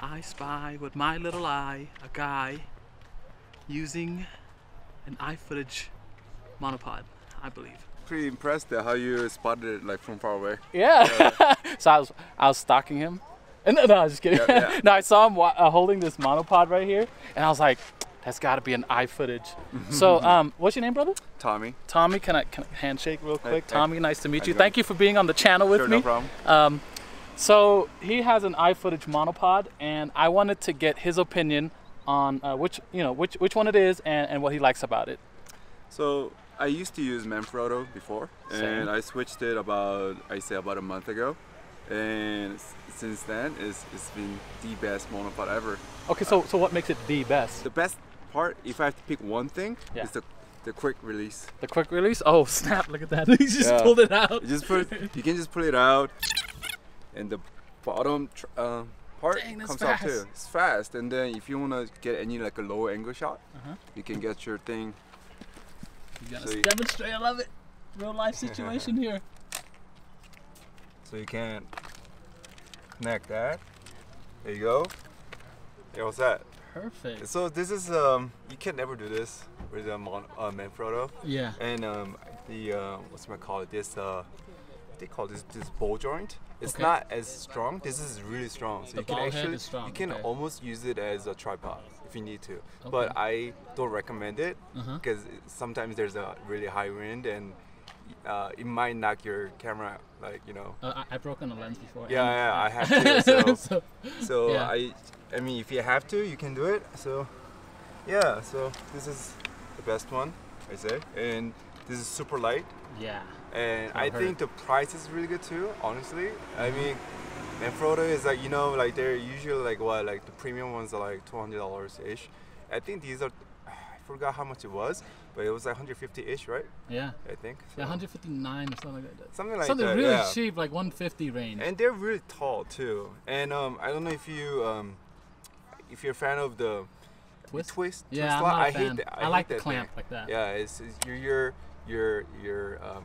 I spy with my little eye a guy using an iFootage monopod, I believe. Pretty impressed at how you spotted it like from far away. Yeah. so I was I was stalking him. And no, no, I was just kidding. Yeah, yeah. no, I saw him wa- uh, holding this monopod right here, and I was like, "That's got to be an iFootage." so, um, what's your name, brother? Tommy. Tommy. Can I, can I handshake real quick? hey. Tommy, nice to meet How's you. Thank you for being on the channel with Sure, me. no problem. Um, so he has an iFootage monopod, and I wanted to get his opinion on uh, which you know which which one it is and, and what he likes about it. So I used to use Manfrotto before, Same. and I switched it about I say about a month ago, and since then it's, it's been the best monopod ever. Okay, so so what makes it the best? The best part, if I have to pick one thing, Yeah. is the the quick release. The quick release? Oh snap! Look at that! he just Yeah. pulled it out. You just put you can just pull it out, and the bottom tr- uh, part Dang, comes out too. It's fast, and then if you wanna get any like a lower angle shot, Uh-huh. you can get your thing. You gotta So you- demonstrate. I love it. Real life situation here. So you can connect that. There you go. Yeah, what's that? Perfect. So this is um you can never do this with a Mon- uh, Manfrotto Yeah. and um the uh, what's it call it this uh they call this this ball joint. It's Okay. not as strong. This is really strong. So The you can actually you can okay. almost use it as a tripod if you need to. Okay. But I don't recommend it Uh-huh. because sometimes there's a really high wind and uh, it might knock your camera like you know Uh, I, I've broken a lens before. yeah, yeah, I have to. So, so, so Yeah. I, I mean, if you have to, you can do it. So, yeah. So this is the best one, I say, and this is super light, yeah. And I think the price is really good too. Honestly, I mean, Manfrotto is like you know like they're usually like what like the premium ones are like two hundred dollars ish. I think these are. I forgot how much it was, but it was like 150 ish, right? Yeah. I think. Yeah, So- 159 or something like that. Something like something that. really yeah. cheap, like 150 range. and they're really tall too. And um, I don't know if you um, if you're a fan of the Twist? twist. yeah, twist I'm not a I fan. hate that. I, hate like the clamp thing. like that. Yeah, it's, it's you're you're you're you're um,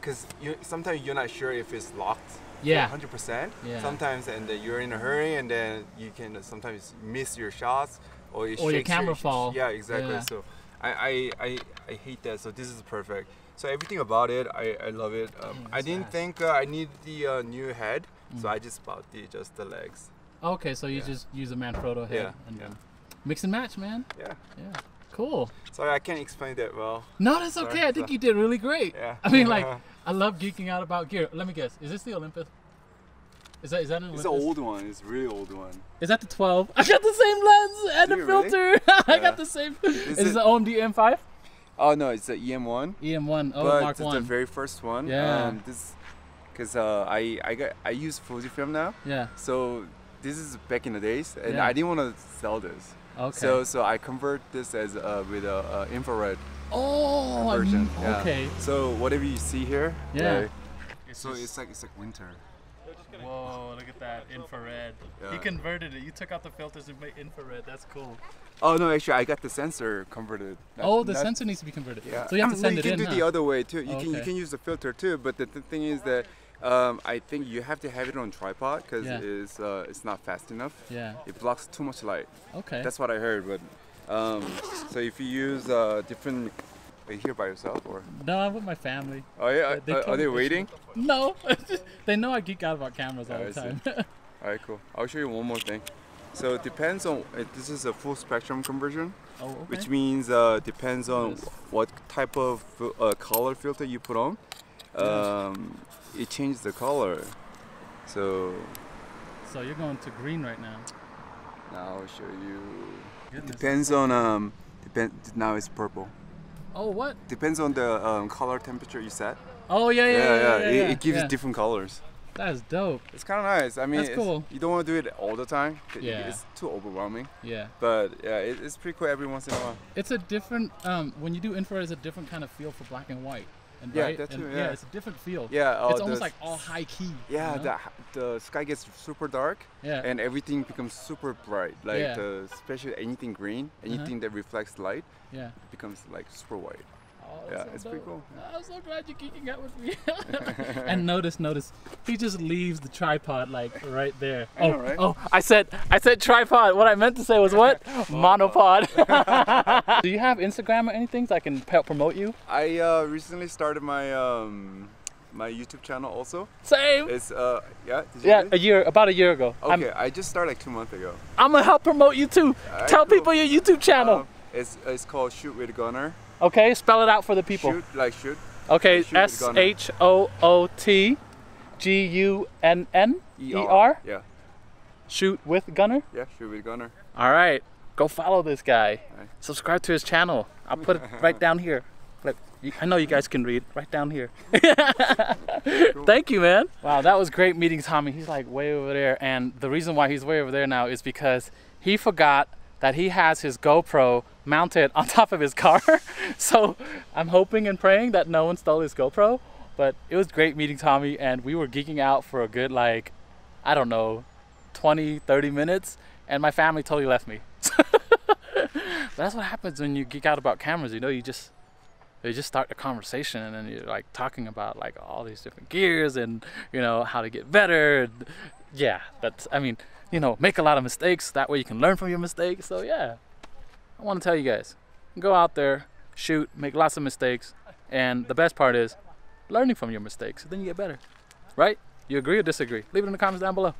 because you sometimes you're not sure if it's locked. Yeah. Hundred percent. Yeah. Sometimes and then you're in a hurry and then you can sometimes miss your shots or it Or your camera fall. Yeah, exactly. Yeah. So I, I I I hate that. So this is perfect. So everything about it, I, I love it. Um, Dang, I didn't fast. think uh, I need the uh, new head, so Mm. I just bought the just the legs. Okay, so you Yeah. just use a Manfrotto head Yeah, and yeah. mix and match, man. Yeah. Yeah. Cool. Sorry, I can't explain that well. No, that's Sorry, okay. I think you did really great. Yeah. I mean, like, I love geeking out about gear. Let me guess. Is this the Olympus? Is that is that an Olympus? It's an old one. It's a really old one. Is that the 12? I got the same lens and Do the you really? filter. I Yeah. got the same. Is is- this the OMD M5? Oh no, it's the EM1. EM1. Oh, but Mark it's the very first one. Yeah. Um, this, cause uh, I I got I use Fujifilm now, yeah. so this is back in the days, and Yeah. I didn't want to sell this. Okay. So so I convert this as uh, with a uh, infrared oh, I'm- version. yeah. okay. So whatever you see here. Yeah. like- so it's like it's like winter. Whoa, look at that infrared. He converted it. You took out the filters and made infrared. That's cool. Oh no, actually I got the sensor converted. Not- oh, the not- sensor needs to be converted. Yeah. So you have to send No, send you it can do huh? the other way too. You can you can use the filter too, but the, the thing is that um, I think you have to have it on tripod because Yeah. it's uh, it's not fast enough. Yeah. It blocks too much light. Okay. That's what I heard. But um, so if you use uh, different, are you here by yourself or? no, I'm with my family. Oh yeah, They are, told are they they waiting? No, they know I geek out about cameras all Yeah, the time. All right, cool. I'll show you one more thing. So it depends on. Uh, this is a full spectrum conversion, oh, okay. which means uh, depends on Yes. what type of uh, color filter you put on. Um, it changes the color. So so you're going to green right now. now I'll show you. Goodness. Depends on um. Depend. Now it's purple. Oh, what? Depends on the um, color temperature you set. Oh, yeah, yeah, yeah. yeah, yeah, It, yeah, it gives yeah. different colors. That's dope. It's kind of nice. I mean, That's cool. you don't want to do it all the time. Yeah. It's too overwhelming. Yeah. But yeah, it, it's pretty cool every once in a while. It's a different, um, when you do infrared, it's a different kind of feel for black and white. And, Yeah, right? that too, And, yeah. it's a different feel. Yeah. It's uh, almost like all high key. you Yeah, know? the the sky gets super dark yeah. and everything becomes super bright. Like Yeah. the, especially anything green, anything that reflects light yeah. becomes like super white. Yeah, that's so it's pretty dope. cool. I'm so glad you're geeking out with me. and notice, notice, he just leaves the tripod like right there. I oh, know, right? oh, I said, I said tripod. What I meant to say was what? Monopod. Do you have Instagram or anything so I can help promote you? I uh, recently started my um, my YouTube channel also. Same. It's uh yeah. Did you Yeah, a year, about a year ago. I'm, Okay, I just started like two months ago. I'm gonna help promote you too. Alright, Tell cool. people your YouTube channel. Um, it's it's called Shoot with Gunner. Okay, spell it out for the people. Shoot like shoot. Okay, Shoot with S Gunner. H O O T G U N N E R. Yeah, Shoot with Gunner. yeah. Shoot with Gunner. All right, go follow this guy. Alright. Subscribe to his channel. I'll put it right down here. Look, I know you guys can read. Right down here. Thank you, man. Wow, that was great meeting Tommy. He's like way over there, and the reason why he's way over there now is because he forgot that he has his GoPro mounted on top of his car. so I'm hoping and praying that no one stole his GoPro. But it was great meeting Tommy, and we were geeking out for a good like, I don't know, 20, 30 minutes, and my family totally left me. That's what happens when you geek out about cameras. You know, you just you just start a conversation, and then you're like talking about like all these different gears and you know how to get better. And, yeah, but I mean, you know, make a lot of mistakes. That way you can learn from your mistakes. So yeah, I want to tell you guys, go out there, shoot, make lots of mistakes, and the best part is learning from your mistakes. Then you get better, right? You agree or disagree? Leave it in the comments down below.